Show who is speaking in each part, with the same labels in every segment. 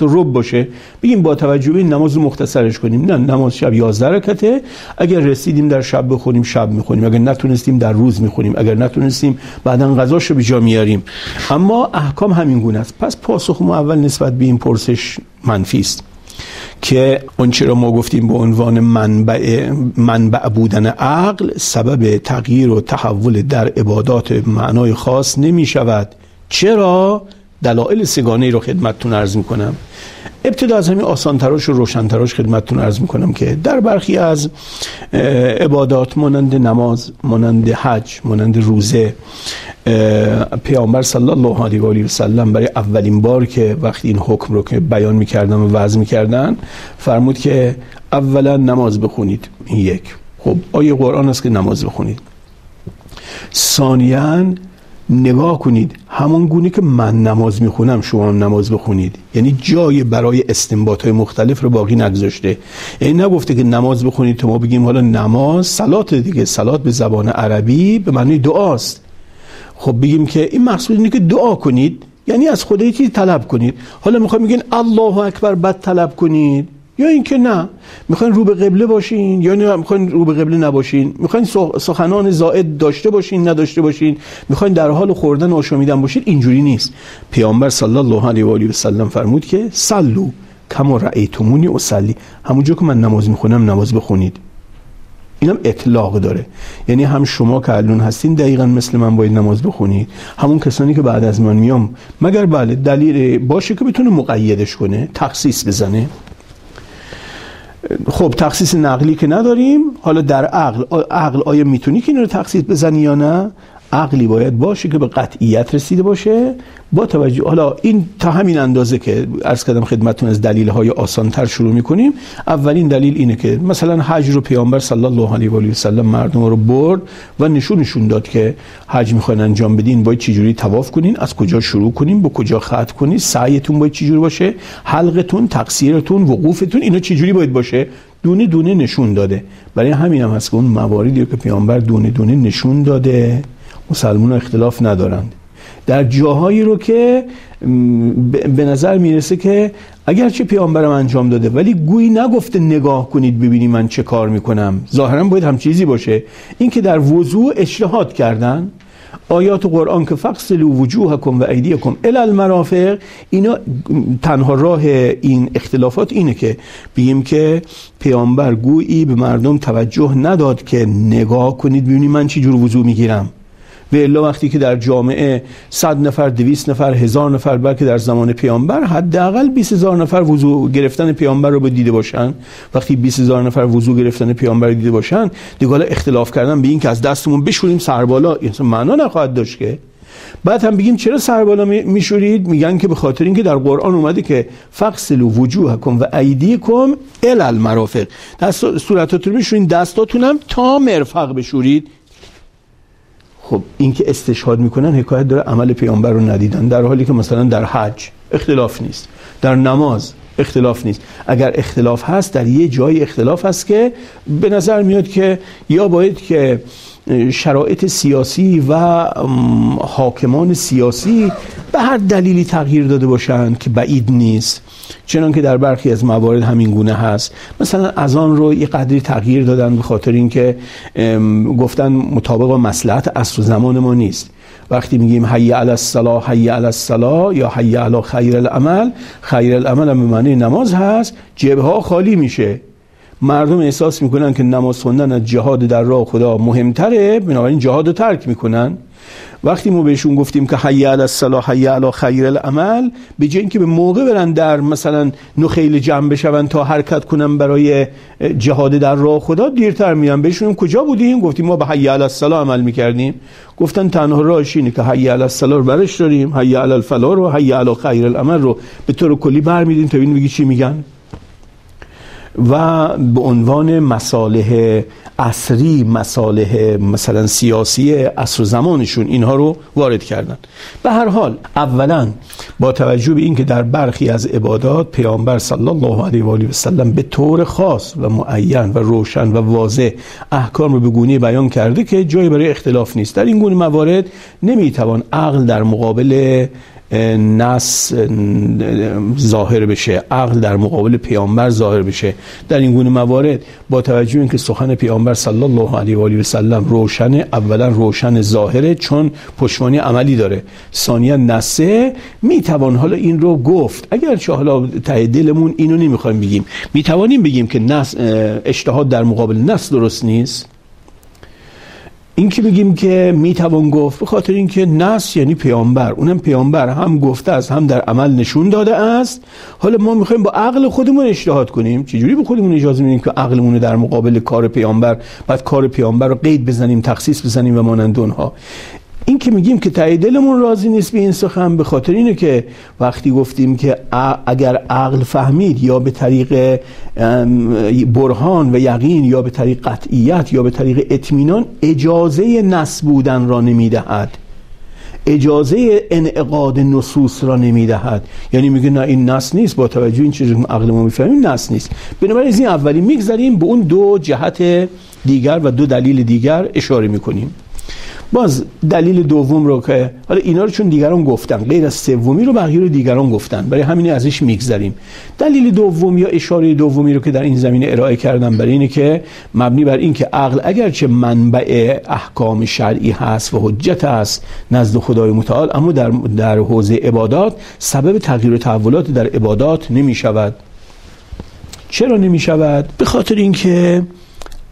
Speaker 1: رب باشه بگیم با توجه به این نماز رو مختصرش کنیم. نه نماز شب 11 رکعته اگر رسیدیم در شب بخونیم شب می‌خونیم. اگر نتونستیم در روز می‌خونیم. اگر نتونستیم بعدا غذاش رو به جا میاریم. اما احکام همین گونه است. پس پاسخ ما اول نسبت به این پرسش منفی است که اون را ما گفتیم به عنوان منبع, منبع بودن عقل سبب تغییر و تحول در عبادات معنای خاص نمی شود چرا؟ دلایل سگانه رو خدمتتون عرض می‌کنم. ابتدا از همین آسان تراش و روشن تراش خدمتتون عرض می‌کنم که در برخی از عبادات مانند نماز مانند حج مانند روزه پیامبر صلی الله علیه و آله و سلم برای اولین بار که وقتی این حکم رو که بیان می‌کردن و وضع می‌کردن فرمود که اولا نماز بخونید. این یک. خب آیه قرآن است که نماز بخونید. ثانیا نگاه کنید همون گونه که من نماز می‌خونم شما هم نماز بخونید. یعنی جای برای استنباط های مختلف رو باقی نگذاشته. یعنی نگفته که نماز بخونید تو ما بگیم حالا نماز سلات دیگه. سلات به زبان عربی به معنی دعاست. خب بگیم که این مقصود اینه که دعا کنید. یعنی از خدای چیزی طلب کنید. حالا می‌خوام میگین الله اکبر بد طلب کنید. یا اینکه نه می‌خواین رو به قبله باشین یا نه می‌خواین رو به قبله نباشین. می‌خواین سخنان زائد داشته باشین نداشته باشین. می‌خواین در حال خوردن آشامیدن باشین اینجوری نیست. پیامبر صلی الله علیه و آله و سلم فرمود که صلو کما رأیتمونی اصلی. همونجا که من نماز می‌خونم نماز بخونید. اینم اطلاق داره. یعنی هم شما که الان هستین دقیقا مثل من باید نماز بخونید. همون کسانی که بعد از من میام مگر بله دلیل باشه که بتونه مقیدش کنه تخصیص بزنه؟ خب تخصیص نقلی که نداریم حالا در عقل عقل آیا می‌تونی که این رو تخصیص بزنی یا نه؟ عقلی باید باشه که به قطعیت رسیده باشه. با توجه حالا این تا همین اندازه که عرض کردم خدمتتون از دلیل های آسان تر شروع می‌کنیم. اولین دلیل اینه که مثلا حج رو پیامبر صلی الله علیه و سلم مردم رو برد و نشونشون داد که حج می‌خواین انجام بدین باید چجوری تواف کنین از کجا شروع کنین با کجا ختم کنین سعیتون باید چجوری باشه حلقتون تقصیرتون وقوفتون اینا چجوری باید باشه؟ دونه دونه نشون داده. برای همین هم هست که اون مواردی که پیامبر دونه دونه نشون داده. مسلمان اختلاف ندارند. در جاهایی رو که به نظر می‌رسه که اگرچه پیامبرم انجام داده ولی گویی نگفته نگاه کنید ببینید من چه کار می‌کنم. ظاهرا باید هم چیزی باشه. این که در وضوع اجتهاد کردن آیات قرآن که فقسلوا وجوهکم و ایدیکم الی المرافق اینا تنها راه این اختلافات اینه که بگیم که پیامبر گویی به مردم توجه نداد که نگاه کنید ببینید من چی جور وضوع می‌گیرم. و الا وقتی که در جامعه 100 نفر 200 نفر هزار نفر بلکه در زمان پیامبر حداقل 20 هزار نفر وضو گرفتن پیامبر رو به دیده باشن. وقتی 20 هزار نفر وضو گرفتن پیامبر رو دیده باشن دیگه اختلاف کردن به این که از دستمون بشوریم سربالا. این معنا نخواهد داشت که. بعد هم بگیم چرا سربالا میشورید؟ میگن که به خاطر اینکه در قرآن اومده که فقسل و وجوهکم و ایدیکم ال المرافق. دست صورتاتون میشورین دستاتون هم تا مرفق بشورید. خب این که استشهاد می‌کنن حکایت داره عمل پیامبر رو ندیدن در حالی که مثلا در حج اختلاف نیست در نماز اختلاف نیست. اگر اختلاف هست در یه جای اختلاف هست که به نظر میاد که یا باید که شرایط سیاسی و حاکمان سیاسی به هر دلیلی تغییر داده باشند که بعید نیست. چنان که در برخی از موارد همین گونه هست. مثلا از آن رو یه قدری تغییر دادن به خاطر اینکه گفتن مطابق با مسلحت اصر زمان ما نیست. وقتی میگیم حی علی الصلاه حی علی الصلاه یا حی علی خیر العمل خیر العمل به معنی نماز هست جبه خالی میشه. مردم احساس می‌کنن که نماز خوندن از جهاد در راه خدا مهمتره بنابراین جهاد رو ترک می‌کنن. وقتی ما بهشون گفتیم که حی علی الصلاه حی علی خیر العمل به جای اینکه به موقع برن در مثلا نخیل جمع بشون تا حرکت کنن برای جهاد در راه خدا دیرتر میان. بهشون کجا بودیم؟ گفتیم ما به حی علی الصلاه عمل می‌کردیم. گفتن تنها راهش اینه که حی علی الصلاه رو برش داریم. حی علی الفلاح رو حی علی خیر العمل رو به طور کلی برمیدیم. تا ببینیم چی میگن. و به عنوان مصالح اصری مصالح مثلا سیاسی عصر زمانشون اینها رو وارد کردن. به هر حال اولا با توجه به اینکه در برخی از عبادات پیامبر صلی الله علیه و آله و سلم به طور خاص و معین و روشن و واضح احکام رو به گونه بیان کرده که جایی برای اختلاف نیست. در این گونه موارد نمی‌توان عقل در مقابل نس ظاهر بشه عقل در مقابل پیامبر ظاهر بشه. در این گونه موارد با توجه اینکه سخن پیامبر صلی الله علیه و آله و سلم روشن اولا روشن ظاهره چون پشتوانی عملی داره. ثانیا نسه می‌توان حالا این رو گفت. اگر چه حالا ته دلمون اینو نمی‌خوایم بگیم. می‌توانیم بگیم که نس اجتهاد در مقابل نس درست نیست؟ این که بگیم که می‌توان گفت به خاطر اینکه نس یعنی پیامبر. اونم پیامبر هم گفته است هم در عمل نشون داده است. حالا ما می‌خوایم با عقل خودمون اجتهاد کنیم. چجوری به خودمون اجازه میدیم که عقلمون در مقابل کار پیامبر بعد کار پیامبر رو قید بزنیم تخصیص بزنیم و مانند اونها؟ این که میگیم که تایی دلمون راضی نیست به این سخن به خاطر اینه که وقتی گفتیم که اگر عقل فهمید یا به طریق برهان و یقین یا به طریق قطعیت یا به طریق اطمینان اجازه نس بودن را نمی‌دهد. اجازه انعقاد نصوص را نمی‌دهد. یعنی میگه نه این نس نیست با توجه این چیزی که عقل ما می‌فهمیم نس نیست. بنابراین از اولی می‌گذاریم به اون دو جهت دیگر و دو دلیل دیگر اشاره می‌کنیم. باز دلیل دوم رو که حالا اینا رو چون دیگران گفتن غیر از سومی رو بقیه رو دیگران گفتن. برای همین ازش میگذریم. دلیل دوم یا اشاره دومی رو که در این زمینه ارائه کردم برای اینه که مبنی بر این که عقل اگرچه منبع احکام شرعی هست و حجت است نزد خدای متعال اما در در حوزه عبادات سبب تغییر و تحولات در عبادات نمی شود چرا نمی شود به خاطر اینکه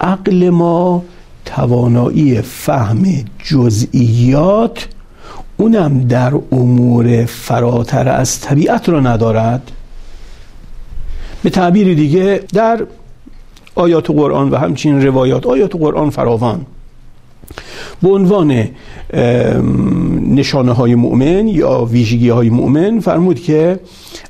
Speaker 1: عقل ما توانایی فهم جزئیات اونم در امور فراتر از طبیعت را ندارد. به تعبیر دیگه در آیات قرآن و همچنین روایات آیات قرآن فراوان. به عنوان نشانه های مؤمن یا ویژگی های مؤمن فرمود که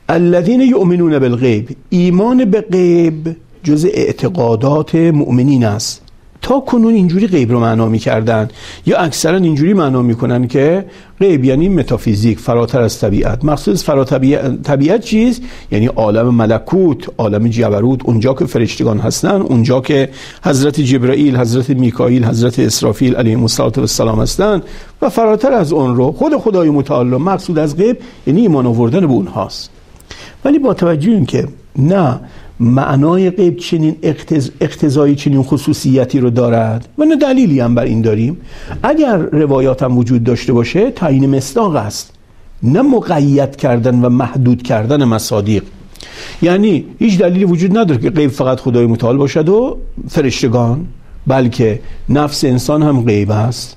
Speaker 1: الذین یؤمنون بالغیب ایمان به غیب جز اعتقادات مؤمنین است. تا کنون اینجوری غیب رو معنا می‌کردن یا اکثرا اینجوری معنا می‌کنن که غیب یعنی متافیزیک فراتر از طبیعت. مقصود فراتر طبیعت چیز؟ یعنی عالم ملکوت عالم جبروت اونجا که فرشتگان هستن اونجا که حضرت جبرائیل حضرت میکائیل حضرت اسرافیل علیه السلام هستن و فراتر از اون رو خود خدای متعال مقصود از غیب یعنی ایمان آوردن به اونهاست. ولی با توجه که نه معنای غیب چنین اقتض... اقتضایی چنین خصوصیتی رو دارد؟ و نه دلیلی هم بر این داریم. اگر روایات هم وجود داشته باشه تعیین مصداق است. نه مقید کردن و محدود کردن مصادیق. یعنی هیچ دلیلی وجود نداره که غیب فقط خدای متعال باشد و فرشتگان بلکه نفس انسان هم غیب است.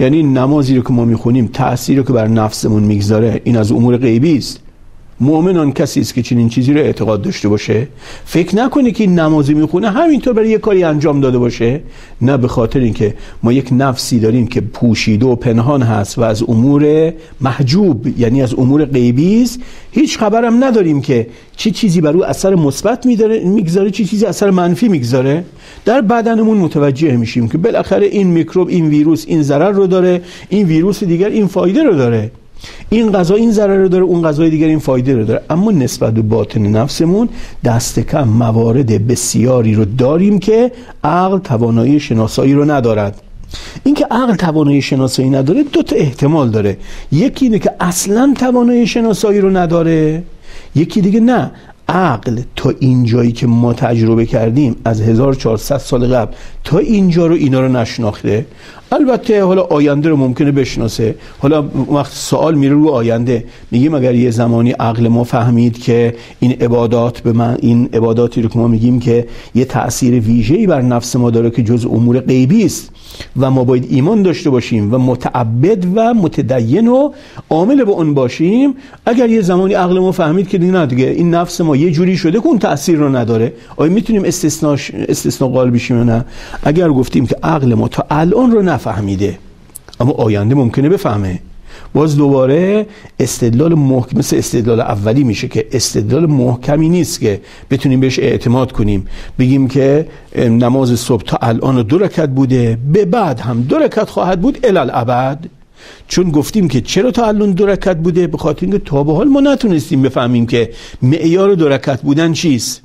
Speaker 1: یعنی نمازی رو که ما می‌خونیم تأثیری که بر نفسمون می‌گذاره این از امور غیبی است. مؤمن آن کسی است که چنین چیزی رو اعتقاد داشته باشه؟ فکر نکنه که این نمازی می‌خونه همینطور برای یه کاری انجام داده باشه؟ نه به خاطر اینکه ما یک نفسی داریم که پوشیده و پنهان هست و از امور محجوب یعنی از امور غیبی است. هیچ خبرم نداریم که چی چیزی بر او اثر مثبت می‌گذاره چی چیزی اثر منفی می‌گذاره. در بدنمون متوجه میشیم که بالاخره این میکروب این ویروس این ضرر رو داره این ویروس دیگر این فایده رو داره. این غذا این ضرر رو داره اون غذای دیگر این فایده رو داره. اما نسبت به باطن نفسمون دست کم موارد بسیاری رو داریم که عقل توانایی شناسایی رو ندارد. اینکه عقل توانایی شناسایی نداره دو تا احتمال داره. یکی اینه که اصلا توانایی شناسایی رو نداره. یکی دیگه نه. عقل تا اینجایی که ما تجربه کردیم از 1400 سال قبل تا اینجا رو اینا رو نشناخته. البته حالا آینده رو ممکنه بشناسه. حالا وقت سوال میره رو آینده. میگیم اگر یه زمانی عقل ما فهمید که این عبادات به من این عباداتی رو که ما میگیم که یه تأثیر ویژه‌ای بر نفس ما داره که جز امور غیبی است و ما باید ایمان داشته باشیم و متعبد و متدین و عامل به اون باشیم اگر یه زمانی عقل ما فهمید که نه دیگه این نفس ما یه جوری شده که اون تأثیر رو نداره. آیا می‌تونیم استثناء استثناء قائل بشیم نه؟ اگر گفتیم که عقل ما تا الان رو نفهمیده. اما آینده ممکنه بفهمه. باز دوباره استدلال محکم مثل استدلال اولی میشه که استدلال محکمی نیست که بتونیم بهش اعتماد کنیم. بگیم که نماز صبح تا الان دو رکت بوده به بعد هم دو رکت خواهد بود الالعبد چون گفتیم که چرا تا الان دو رکت بوده؟ به خاطر اینکه تا به حال ما نتونستیم بفهمیم که معیار دو رکت بودن چیست.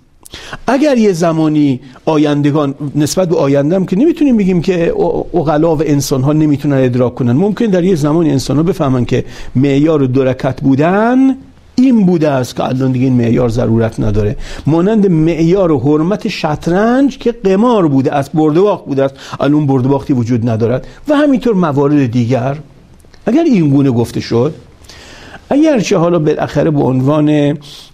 Speaker 1: اگر یه زمانی آیندگان نسبت به آیندهم که نمی‌تونیم بگیم که اقلا و انسان ها نمی‌تونن ادراک کنن. ممکن در یه زمانی انسان ها بفهمن که معیار درکت بودن این بوده است که الان دیگه این معیار ضرورت نداره. مانند معیار و حرمت شطرنج که قمار بوده است برده باخت بوده است الان برده باختی وجود ندارد. و همینطور موارد دیگر. اگر این گونه گفته شد اگرچه حالا بالاخره به عنوان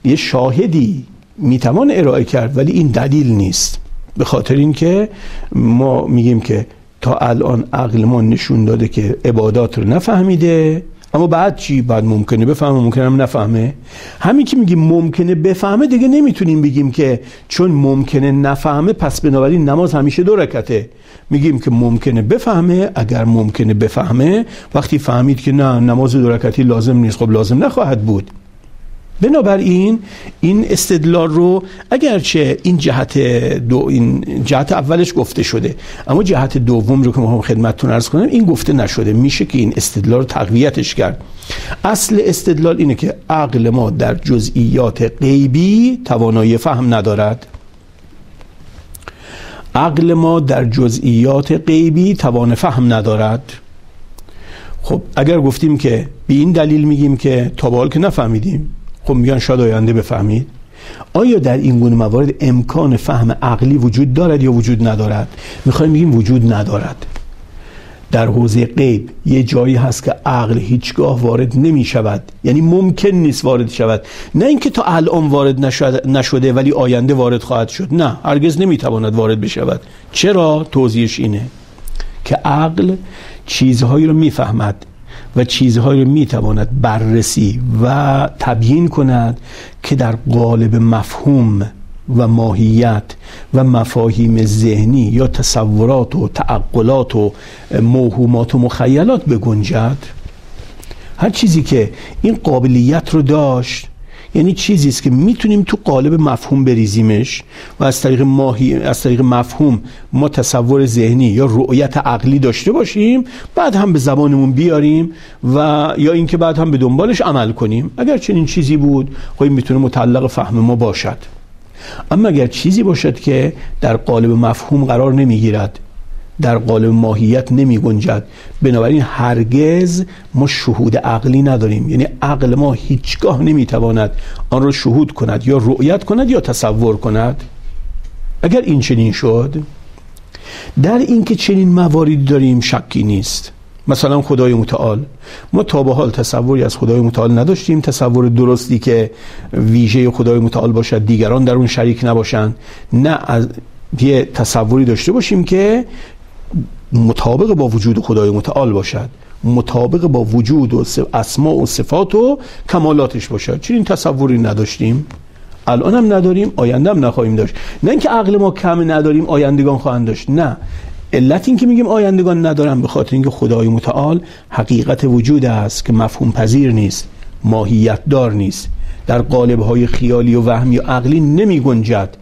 Speaker 1: یه شاهدی می‌توان ارائه کرد ولی این دلیل نیست. به خاطر اینکه ما میگیم که تا الان عقل ما نشون داده که عبادات رو نفهمیده اما بعد چی بعد ممکنه بفهمه ممکنه هم نفهمه. همین که میگیم ممکنه بفهمه دیگه نمی‌تونیم بگیم که چون ممکنه نفهمه پس بنابراین نماز همیشه دو رکته میگیم که ممکنه بفهمه اگر ممکنه بفهمه وقتی فهمید که نه نماز دو رکتی لازم نیست خب لازم نخواهد بود. بنابراین این استدلال رو اگرچه این جهت دو این جهت اولش گفته شده اما جهت دوم رو که ما خدمتتون عرض کنم این گفته نشده. میشه که این استدلال رو تقویتش کرد. اصل استدلال اینه که عقل ما در جزئیات غیبی توانایی فهم ندارد. عقل ما در جزئیات غیبی توان فهم ندارد. خب اگر گفتیم که به این دلیل میگیم که تا که نفهمیدیم خب میگن شاید آینده بفهمید. آیا در این گونه موارد امکان فهم عقلی وجود دارد یا وجود ندارد؟ می‌خوایم بگیم وجود ندارد. در حوزه غیب یه جایی هست که عقل هیچگاه وارد نمی شود یعنی ممکن نیست وارد شود. نه اینکه تا الان وارد نشده ولی آینده وارد خواهد شد. نه هرگز نمی‌تواند وارد بشود. چرا؟ توضیحش اینه که عقل چیزهایی رو می‌فهمد. و چیزهایی رو می‌تواند بررسی و تبیین کند که در قالب مفهوم و ماهیت و مفاهیم ذهنی یا تصورات و تعقلات و موهومات و مخیلات بگنجد. هر چیزی که این قابلیت رو داشت یعنی چیزی است که می‌تونیم تو قالب مفهوم بریزیمش و از طریق ماهی از طریق مفهوم ما تصور ذهنی یا رؤیت عقلی داشته باشیم بعد هم به زبانمون بیاریم و یا اینکه بعد هم به دنبالش عمل کنیم. اگر چنین چیزی بود خب می‌تونه متعلق فهم ما باشد. اما اگر چیزی باشد که در قالب مفهوم قرار نمی‌گیرد در قالب ماهیت نمی گنجد. بنابراین هرگز ما شهود عقلی نداریم. یعنی عقل ما هیچگاه نمی تواند آن را شهود کند یا رؤیت کند یا تصور کند. اگر این چنین شد در اینکه چنین مواردی داریم شکی نیست. مثلا خدای متعال. ما تا به حال تصوری از خدای متعال نداشتیم. تصور درستی که ویژه خدای متعال باشد دیگران در اون شریک نباشند. نه از یه تصوری داشته باشیم که مطابق با وجود خدای متعال باشد. مطابق با وجود و اسما و صفات و کمالاتش باشد. چون این تصوری نداشتیم. الان هم نداریم آینده هم نخواهیم داشت. نه اینکه عقل ما کم نداریم آیندگان خواهند داشت. نه. علت این که میگیم آیندگان ندارم به خاطر اینکه خدای متعال حقیقت وجود است که مفهوم پذیر نیست ماهیت دار نیست. در قالب های خیالی و وهمی و عقلی نمی گنجد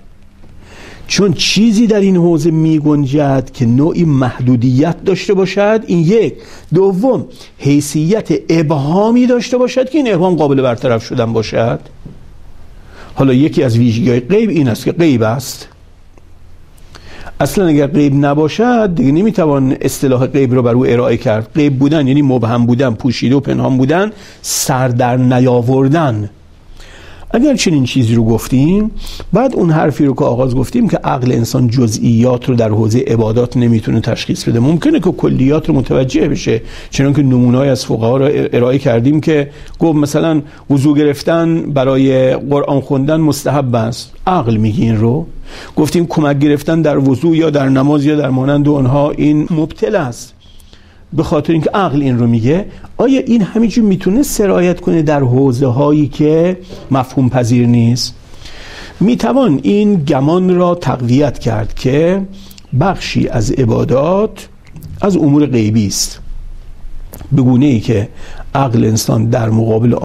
Speaker 1: چون چیزی در این حوزه می گنجد که نوعی محدودیت داشته باشد این یک. دوم حیثیت ابهامی داشته باشد که این ابهام قابل برطرف شدن باشد. حالا یکی از ویژگی های غیب این است که غیب است. اصلا اگر غیب نباشد دیگه نمی‌توان اصطلاح غیب رو بر او ارائه کرد. غیب بودن یعنی مبهم بودن پوشیده و پنهان بودن سر در نیاوردن. اگر چنین چیزی رو گفتیم بعد اون حرفی رو که آغاز گفتیم که عقل انسان جزئیات رو در حوزه عبادات نمی‌تونه تشخیص بده. ممکنه که کلیات رو متوجه بشه چون که نمونه‌ای از فقها رو ارائه کردیم که گفت مثلا وضو گرفتن برای قرآن خوندن مستحب است. عقل میگه این رو. گفتیم کمک گرفتن در وضو یا در نماز یا در مانند اونها این مبتل است. به خاطر اینکه عقل این رو میگه آیا این همینجور می‌تونه سرایت کنه در حوزه هایی که مفهوم پذیر نیست؟ می‌توان این گمان را تقویت کرد که بخشی از عبادات از امور غیبی است. به گونه ای که عقل انسان در مقابل